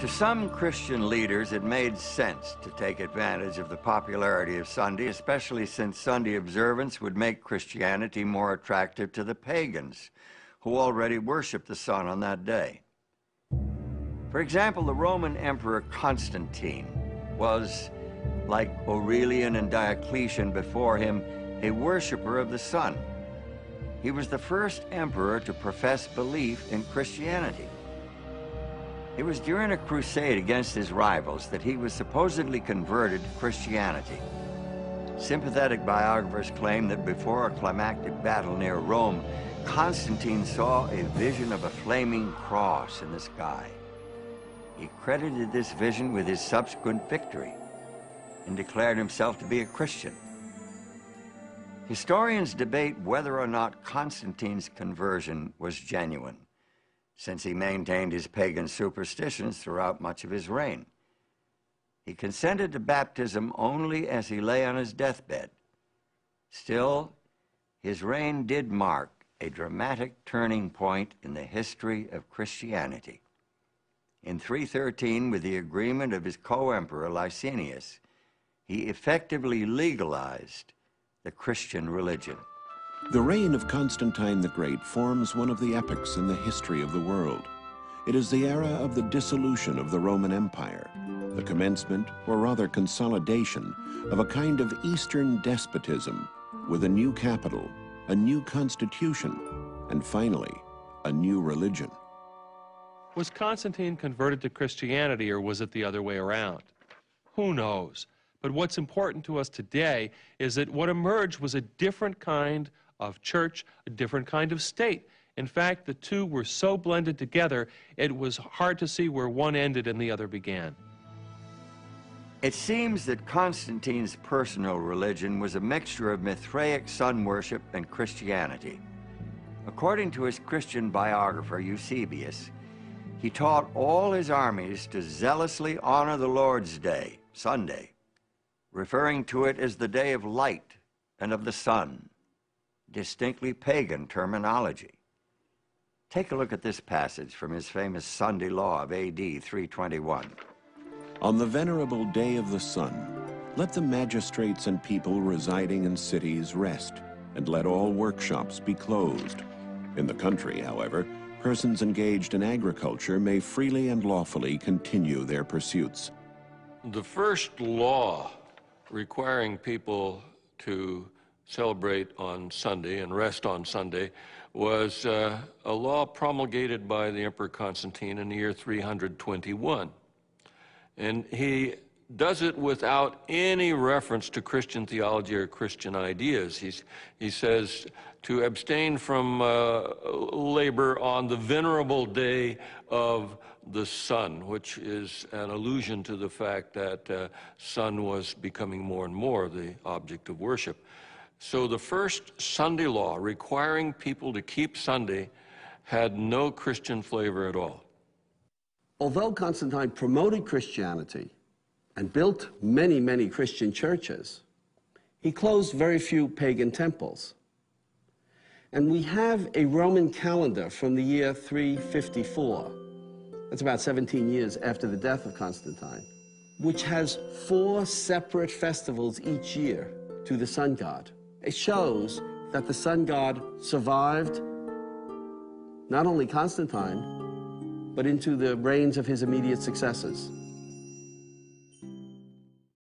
To some Christian leaders, it made sense to take advantage of the popularity of Sunday, especially since Sunday observance would make Christianity more attractive to the pagans who already worshiped the sun on that day. For example, the Roman Emperor Constantine was, like Aurelian and Diocletian before him, a worshiper of the sun. He was the first emperor to profess belief in Christianity. It was during a crusade against his rivals that he was supposedly converted to Christianity. Sympathetic biographers claim that before a climactic battle near Rome, Constantine saw a vision of a flaming cross in the sky. He credited this vision with his subsequent victory and declared himself to be a Christian. Historians debate whether or not Constantine's conversion was genuine, since he maintained his pagan superstitions throughout much of his reign. He consented to baptism only as he lay on his deathbed. Still, his reign did mark a dramatic turning point in the history of Christianity. In 313, with the agreement of his co-emperor Licinius, he effectively legalized the Christian religion. The reign of Constantine the Great forms one of the epochs in the history of the world. It is the era of the dissolution of the Roman Empire, the commencement, or rather consolidation, of a kind of Eastern despotism with a new capital, a new constitution, and finally, a new religion. Was Constantine converted to Christianity or was it the other way around? Who knows? But what's important to us today is that what emerged was a different kind of church, a different kind of state. In fact, the two were so blended together, it was hard to see where one ended and the other began. It seems that Constantine's personal religion was a mixture of Mithraic sun worship and Christianity. According to his Christian biographer Eusebius, he taught all his armies to zealously honor the Lord's Day, Sunday, referring to it as the day of light and of the sun, distinctly pagan terminology. Take a look at this passage from his famous Sunday Law of AD 321. On the venerable day of the sun, let the magistrates and people residing in cities rest, and let all workshops be closed. In the country, however, persons engaged in agriculture may freely and lawfully continue their pursuits. The first law requiring people to celebrate on Sunday and rest on Sunday was uh, a law promulgated by the Emperor Constantine in the year 321. And he does it without any reference to Christian theology or Christian ideas. He's, he says to abstain from uh, labor on the venerable day of the sun, which is an allusion to the fact that uh, sun was becoming more and more the object of worship. So the first Sunday law requiring people to keep Sunday had no Christian flavor at all. Although Constantine promoted Christianity, and built many, many Christian churches, he closed very few pagan temples. And we have a Roman calendar from the year 354. That's about 17 years after the death of Constantine, which has four separate festivals each year to the sun god. It shows that the sun god survived not only Constantine, but into the reigns of his immediate successors.